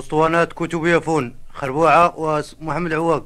أسطوانات كتب يافون خربوعة ومحمد عواق